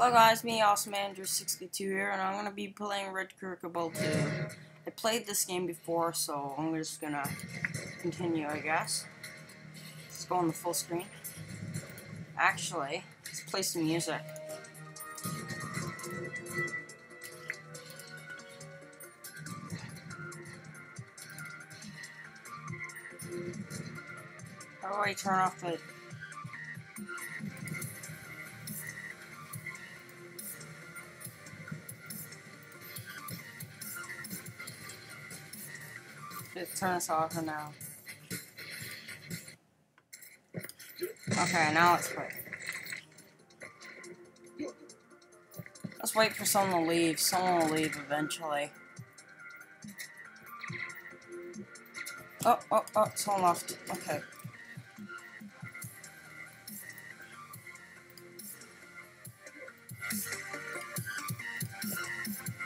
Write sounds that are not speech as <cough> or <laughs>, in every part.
Hello guys, me Awesome Andrew 62 here, and I'm gonna be playing Red Crucible 2. I played this game before, so I'm just gonna continue, I guess. Let's go on the full screen. Actually, let's play some music. How do I turn off the Just turn this off for now. Okay, now let's play. Let's wait for someone to leave. Someone will leave eventually. Oh, oh, oh, someone left. Okay.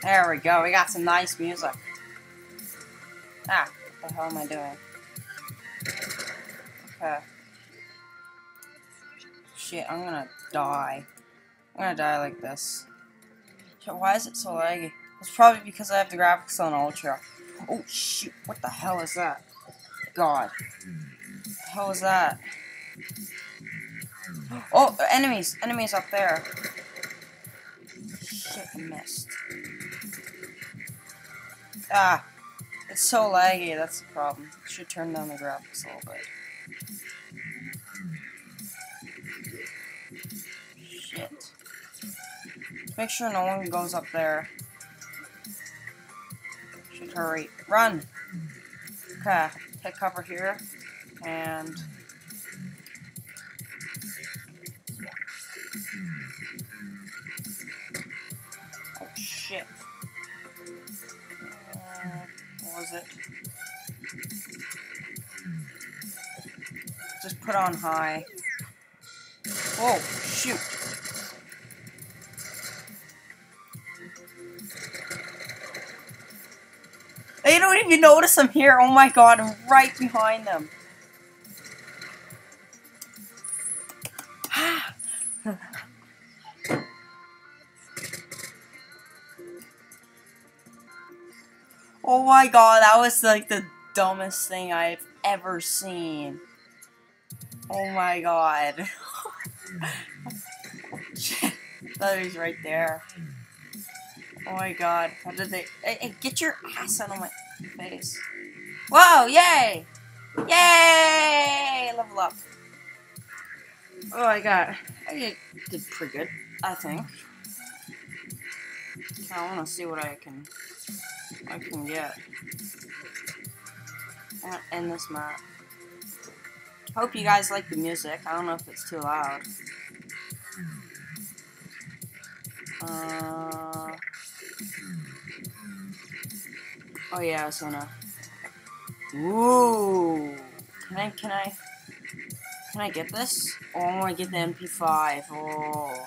There we go, we got some nice music. Ah, the hell am I doing? Okay. Shit, I'm gonna die. I'm gonna die like this. Shit, why is it so laggy? It's probably because I have the graphics on ultra. Oh shoot, what the hell is that? God. What the hell is that? Oh, enemies! Enemies up there. Shit, I missed. Ah. It's so laggy, that's the problem. Should turn down the graphics a little bit. Shit. Make sure no one goes up there. Should hurry. Run! Okay, take cover here. And... was it? Just put on high. Oh, shoot. They don't even notice I'm here. Oh my god, I'm right behind them. Oh my god, that was like the dumbest thing I've ever seen. Oh my god. <laughs> that was right there. Oh my god. How did they... Hey, hey, get your ass out of my face. Whoa, yay! Yay! Level up. Oh my god. I did pretty good, I think. I want to see what I can I can get. And this map. Hope you guys like the music. I don't know if it's too loud. Uh, oh yeah, I gonna. Ooh, can I? Can I? Can I get this? Oh, I want to get the MP5. Oh,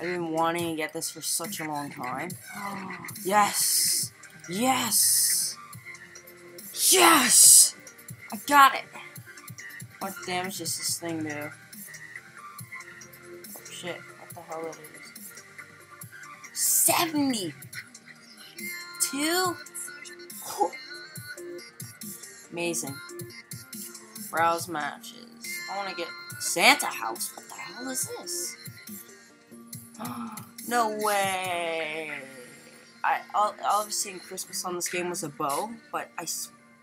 I've been wanting to get this for such a long time. <gasps> yes. Yes! Yes! I got it! What damage does this thing do? Oh shit, what the hell it is? 72? Amazing. Browse matches. I wanna get Santa House. What the hell is this? <gasps> no way! I obviously in Christmas on this game was a bow, but I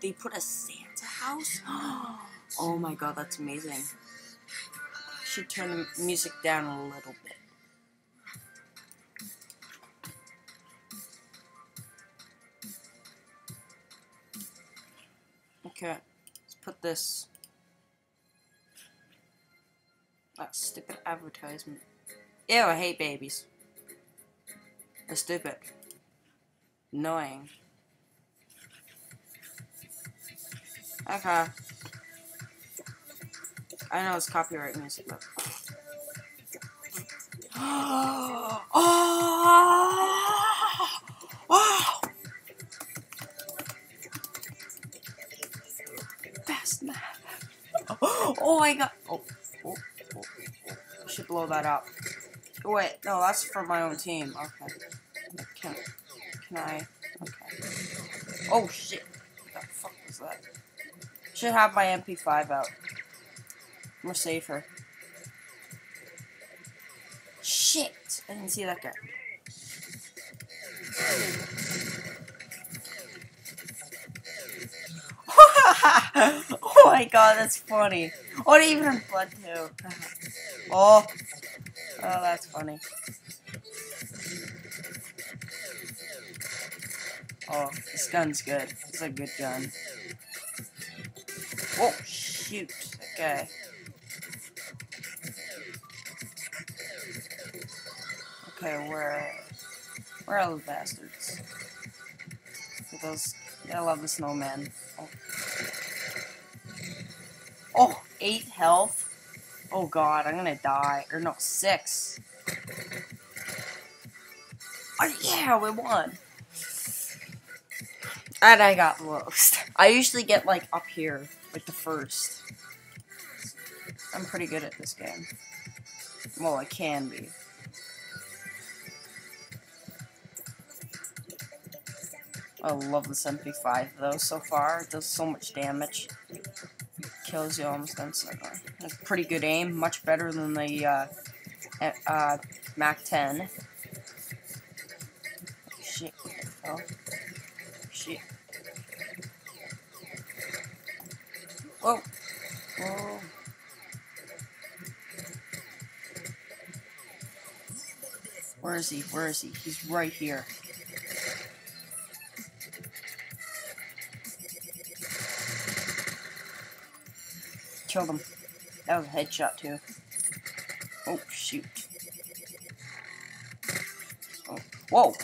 they put a Santa house. <gasps> Oh my god, that's amazing. Should turn the music down a little bit. Okay, let's put this. That stupid advertisement. Ew, I hate babies. They're stupid. Annoying. Okay. I know it's copyright music, but. <gasps> oh! Wow! Best map. <gasps> Oh my god. Oh, oh, oh, oh. I should blow that up. Wait, no, that's for my own team. Okay. Can, I? Okay. Oh shit! What the fuck was that? Should have my MP5 out. More safer. Shit! I didn't see that guy. <laughs> oh my god, that's funny. Oh, even blood too. <laughs> oh. Oh, that's funny. Oh, this gun's good. It's a good gun. Oh, shoot. Okay. Okay, where... Where are those bastards? Those... I love the snowman. Oh. oh, eight health? Oh god, I'm gonna die. Or no, six. Oh yeah, we won. And I got lost. I usually get like up here, like the first. I'm pretty good at this game. Well, I can be. I love this MP5 though so far. It does so much damage. Kills you almost instantly. It's pretty good aim, much better than the uh, uh, Mac 10. Shit. Oh. Whoa. Whoa. Where is he? Where is he? He's right here. Killed him. That was a headshot too. Oh, shoot. Oh. Whoa!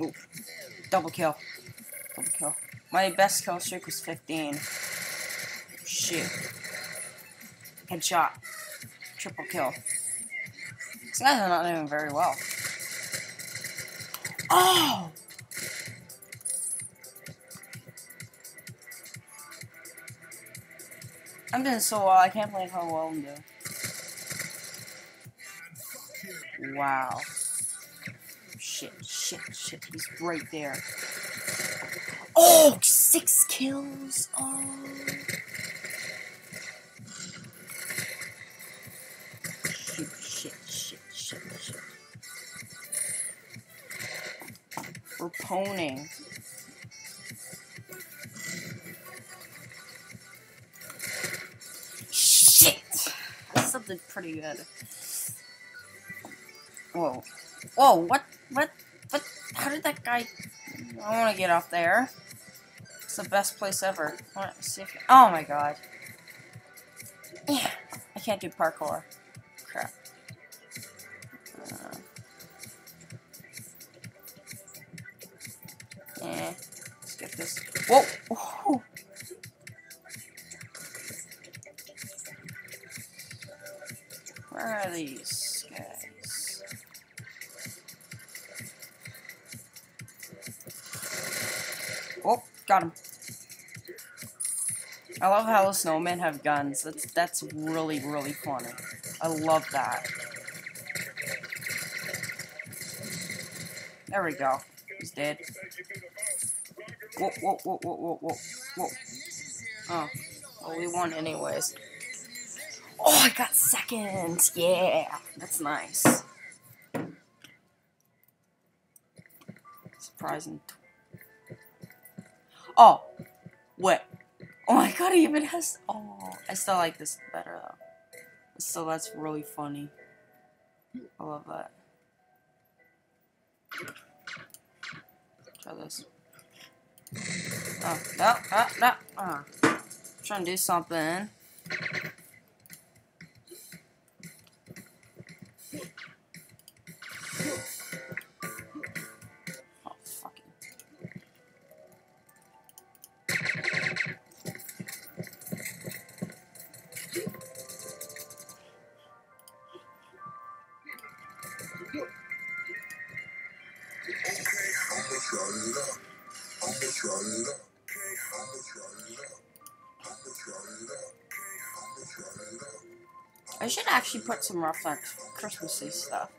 Ooh. Double kill. Double kill. My best kill streak was 15. Shit. Headshot. Triple kill. These guys not doing very well. Oh! I'm doing so well, I can't believe how well I'm doing. Wow. Shit, shit, shit, he's right there. Oh, six kills. Oh. Shit, shit, shit, shit, shit. We're poning. Shit! Something pretty good. Whoa. Whoa, what? What? What? How did that guy... I want to get off there. It's the best place ever. See if... Oh my god. <sighs> I can't do parkour. Crap. Uh, yeah. Let's get this. Whoa! Where are these got him. I love how the snowmen have guns. That's that's really really funny. I love that. There we go. He's dead. Whoa, whoa, whoa, whoa, whoa, whoa, whoa. Oh, well, we won anyways. Oh, I got second. Yeah, that's nice. Surprising. Oh, what? Oh my god, he even has. Oh, I still like this better though. So that's really funny. I love that. Try this. Oh, no, no, no. Uh, trying to do something. I should actually put some rough neck Christmassy stuff.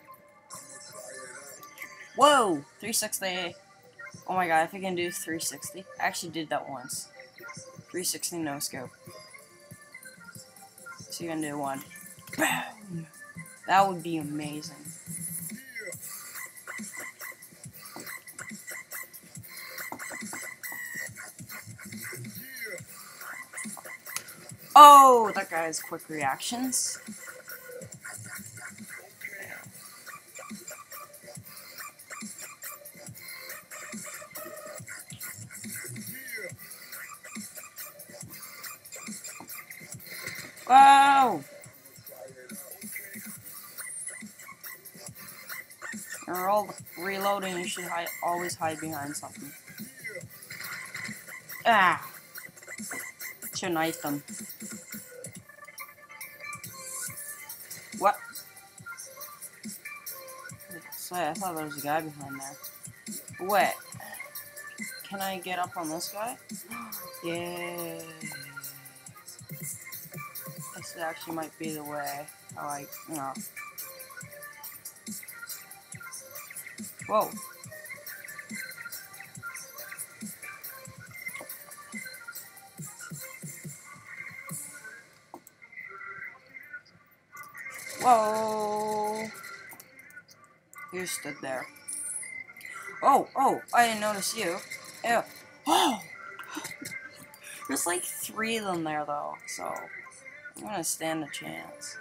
Whoa! 360. Oh my god, if I can do 360. I actually did that once. 360 no scope. So you can do one. That would be amazing. Oh, that guy has quick reactions. Whoa! You're all reloading, you should hide, always hide behind something. Ah! Should knife them. Say, I thought there was a guy behind there. Wait. Can I get up on this guy? <gasps> yeah. This actually might be the way. I like, know. Whoa. Whoa. You stood there. Oh, oh, I didn't notice you. Ew. Oh! There's like three of them there, though, so I'm gonna stand a chance.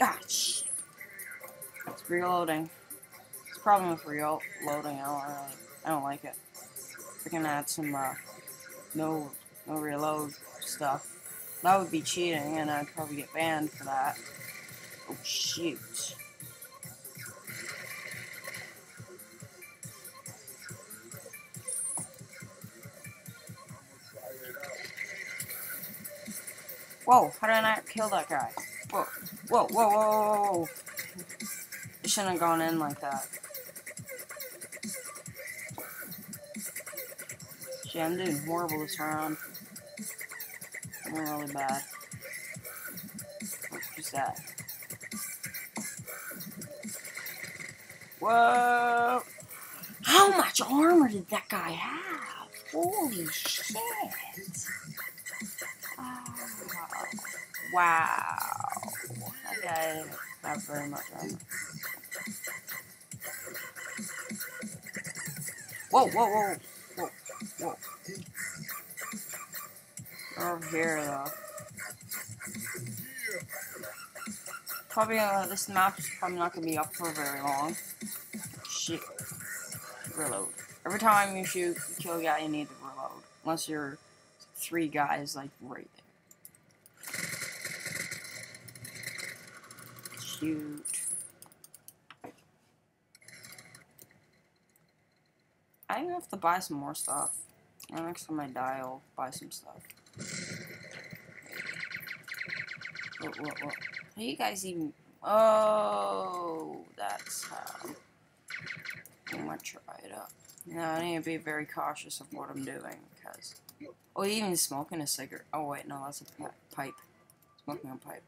Ah, shit. It's reloading. It's a problem with reloading. I don't I don't like it. Can add some uh, no no reload stuff. That would be cheating, and I'd probably get banned for that. Oh shoot. Whoa, how did I not kill that guy? Whoa, whoa, whoa, whoa, whoa, whoa. Shouldn't have gone in like that. Shit, I'm doing horrible this round. I'm really bad. What's that? Whoa! How much armor did that guy have? Holy shit! Ah, wow. That guy have very much armor. Whoa, whoa, whoa. Over here, though. Probably, uh, this map's probably not gonna be up for very long. Shit. Reload. Every time you shoot, you kill a guy, you need to reload. Unless you're three guys, like, right there. Shoot. I even have to buy some more stuff. And next time I die, I'll buy some stuff. What, what, what? Are you guys even... Oh, that's how... I'm gonna try it up. No, I need to be very cautious of what I'm doing, because... Oh, even smoking a cigarette. Oh, wait, no, that's a pipe. Smoking a pipe.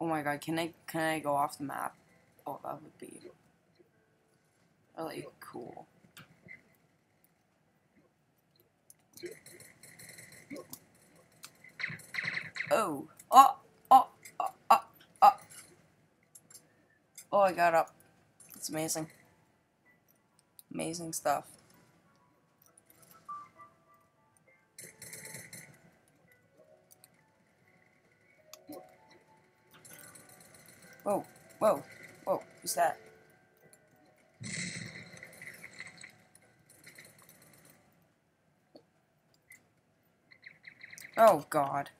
Oh my god, can I, can I go off the map? Oh, that would be really cool. Oh, oh, oh, oh, oh, oh. Oh, I got up. It's amazing. Amazing stuff. Whoa, whoa, whoa, who's that? Oh, God.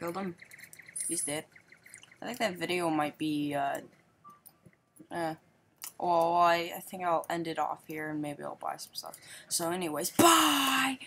Killed him. He's dead. I think that video might be, uh, uh, well, I, I think I'll end it off here and maybe I'll buy some stuff. So anyways, bye!